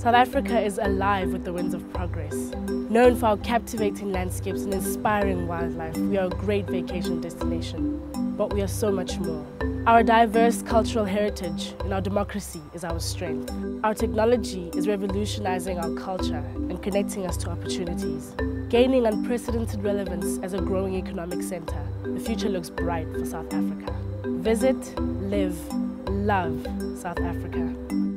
South Africa is alive with the winds of progress. Known for our captivating landscapes and inspiring wildlife, we are a great vacation destination. But we are so much more. Our diverse cultural heritage and our democracy is our strength. Our technology is revolutionizing our culture and connecting us to opportunities. Gaining unprecedented relevance as a growing economic center, the future looks bright for South Africa. Visit, live, love South Africa.